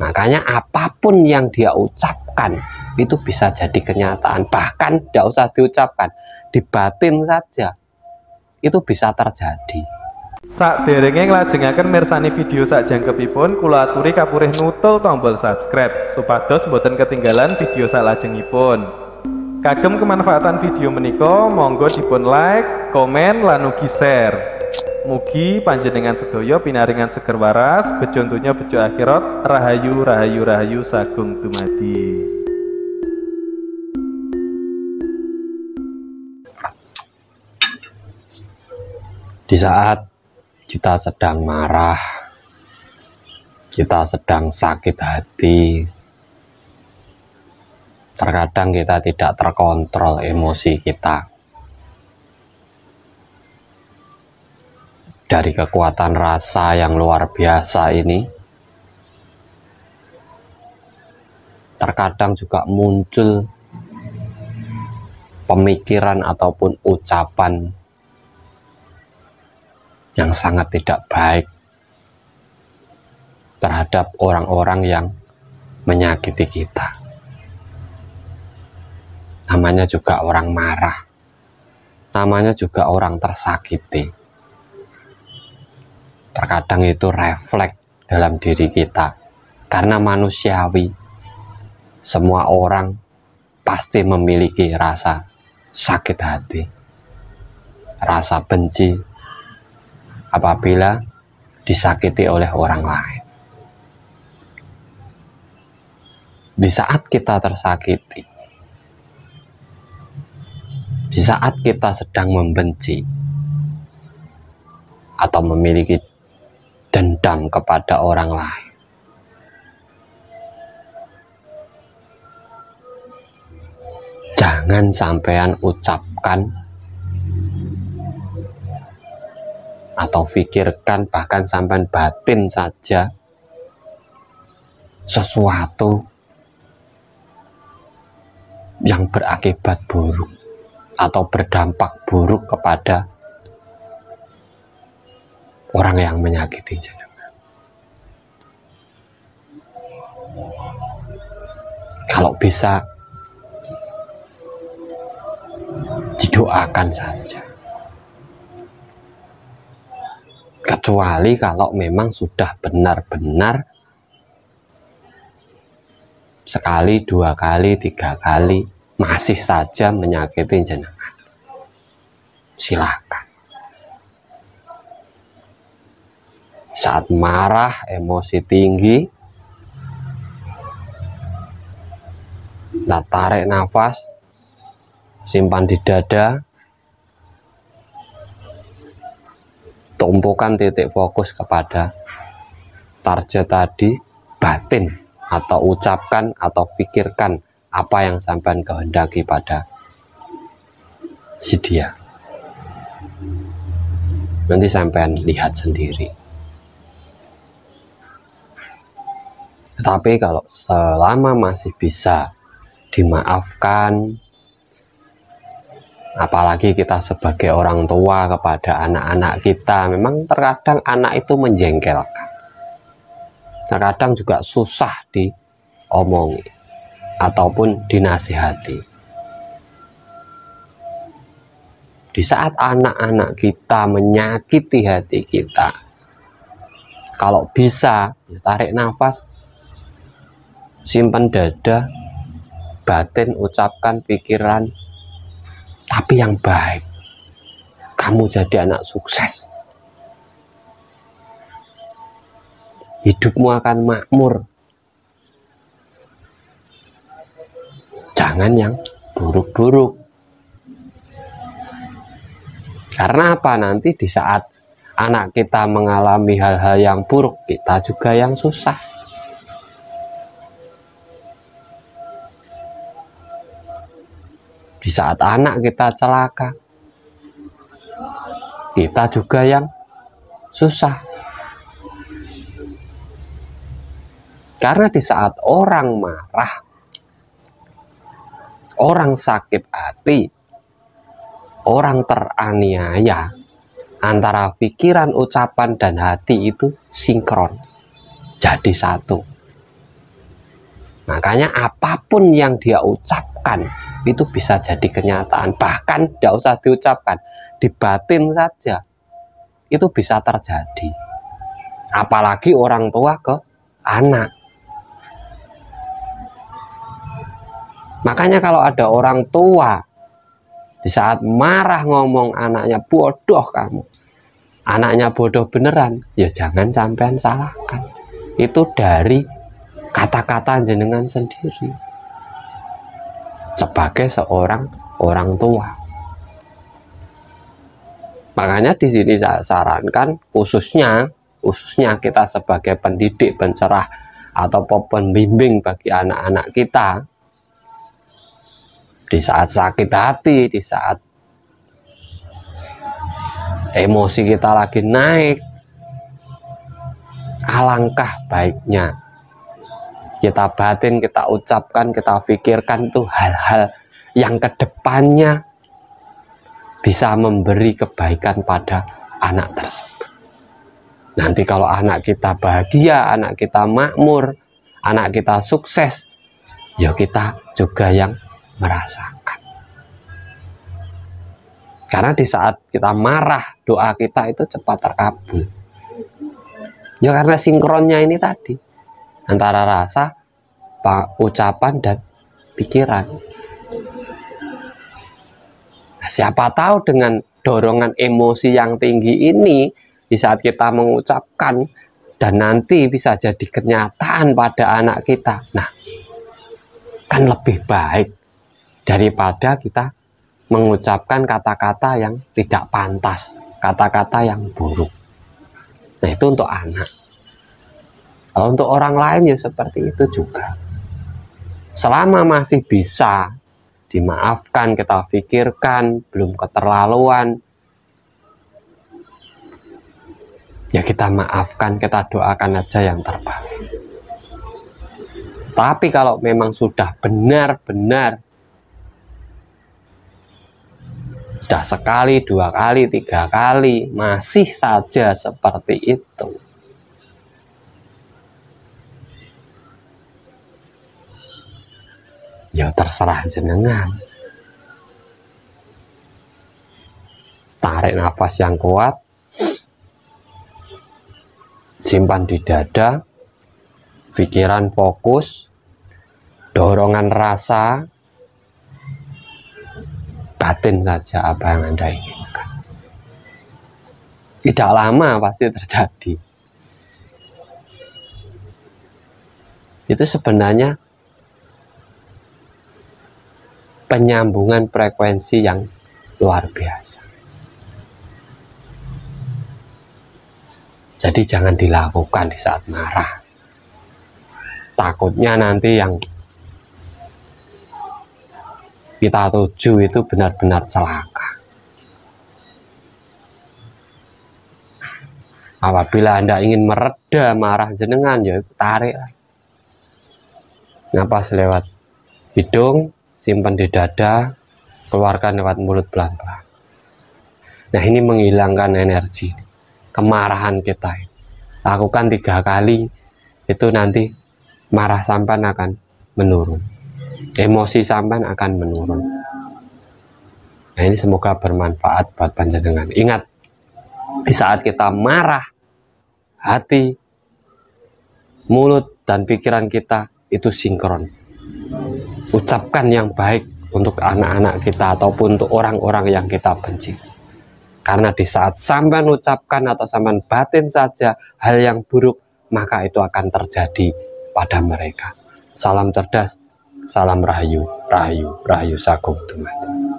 Makanya apa pun yang dia ucapkan itu bisa jadi kenyataan. Bahkan tidak usah diucapkan, dibatin saja itu bisa terjadi. Sak derenge nglajengaken mirsani video sak jangkepipun kula aturi kapurih nutul tombol subscribe supados mboten ketinggalan video sak lajengipun. Kagem kemanfaatan video menika monggo dipun like, komen lan ugi share. Mugi panjenengan sedaya pinaringan seger waras, bejo bejo akhirat, rahayu rahayu rahayu sagung dumadi. Di saat kita sedang marah, kita sedang sakit hati, terkadang kita tidak terkontrol emosi kita. Dari kekuatan rasa yang luar biasa ini, terkadang juga muncul pemikiran ataupun ucapan yang sangat tidak baik terhadap orang-orang yang menyakiti kita. Namanya juga orang marah, namanya juga orang tersakiti. Terkadang itu refleks dalam diri kita, karena manusiawi. Semua orang pasti memiliki rasa sakit hati, rasa benci, apabila disakiti oleh orang lain. Di saat kita tersakiti, di saat kita sedang membenci atau memiliki dendam kepada orang lain, jangan sampean ucapkan atau pikirkan bahkan sampai batin saja sesuatu yang berakibat buruk atau berdampak buruk kepada orang yang menyakiti jenengan. Kalau bisa didoakan saja. kecuali kalau memang sudah benar-benar sekali, dua kali, tiga kali masih saja menyakiti jenengan. Silakan. Saat marah, emosi tinggi, nah tarik nafas, simpan di dada, tumpukan titik fokus kepada target tadi batin atau ucapkan atau pikirkan apa yang sampai kehendaki pada si dia. Nanti sampai lihat sendiri tapi kalau selama masih bisa dimaafkan apalagi kita sebagai orang tua kepada anak-anak kita memang terkadang anak itu menjengkelkan. Terkadang juga susah diomongi ataupun dinasihati. Di saat anak-anak kita menyakiti hati kita kalau bisa tarik nafas simpan dada batin ucapkan pikiran tapi yang baik. Kamu jadi anak sukses. Hidupmu akan makmur. Jangan yang buruk-buruk. Karena apa? Nanti di saat anak kita mengalami hal-hal yang buruk, kita juga yang susah. Di saat anak kita celaka. Kita juga yang susah. Karena di saat orang marah orang sakit hati orang teraniaya antara pikiran, ucapan, dan hati itu sinkron. Jadi satu. Makanya apa pun yang dia ucapkan itu bisa jadi kenyataan. Bahkan tidak usah diucapkan dibatin saja itu bisa terjadi. Apalagi orang tua ke anak. Makanya kalau ada orang tua di saat marah ngomong anaknya bodoh kamu. Anaknya bodoh beneran ya jangan sampean salahkan. Itu dari kata-kata jenengan sendiri sebagai seorang orang tua. Makanya di sini saya sarankan khususnya khususnya kita sebagai pendidik pencerah atau pembimbing bagi anak-anak kita di saat sakit hati, di saat emosi kita lagi naik, alangkah baiknya kita batin, kita ucapkan, kita pikirkan itu hal-hal yang ke depannya bisa memberi kebaikan pada anak tersebut. Nanti kalau anak kita bahagia, anak kita makmur, anak kita sukses, ya kita juga yang merasakan. Karena di saat kita marah, doa kita itu cepat terkabul. Ya karena sinkronnya ini tadi. Antara rasa, ucapan, dan pikiran. Nah, siapa tahu dengan dorongan emosi yang tinggi ini, di saat kita mengucapkan, dan nanti bisa jadi kenyataan pada anak kita. Nah, kan lebih baik daripada kita mengucapkan kata-kata yang tidak pantas, kata-kata yang buruk. Nah, itu untuk anak. Kalau untuk orang lain ya seperti itu juga. Selama masih bisa dimaafkan, kita pikirkan, belum keterlaluan, ya kita maafkan, kita doakan aja yang terbaik. Tapi kalau memang sudah benar-benar sudah sekali, dua kali, tiga kali, masih saja seperti itu. Ya terserah jenengan. Tarik nafas yang kuat, simpan di dada, pikiran fokus, dorongan rasa, batin saja apa yang Anda inginkan. Tidak lama pasti terjadi. Itu sebenarnya penyambungan frekuensi yang luar biasa. Jadi jangan dilakukan di saat marah. Takutnya nanti yang kita tuju itu benar-benar celaka. Apabila Anda ingin mereda marah jenengan, ya tarik. Napas lewat hidung, simpan di dada, keluarkan lewat mulut pelan-pelan. Nah ini menghilangkan energi, kemarahan kita. Lakukan tiga kali, itu nanti marah sampan akan menurun emosi sampan akan menurun. Nah ini semoga bermanfaat buat panjenengan. Ingat, di saat kita marah, hati, mulut, dan pikiran kita itu sinkron. Ucapkan yang baik untuk anak-anak kita ataupun untuk orang-orang yang kita benci. Karena di saat sampai ucapkan atau sampai batin saja hal yang buruk, maka itu akan terjadi pada mereka. Salam cerdas, Salam Rahayu, Rahayu, Rahayu Sagung Tuhan.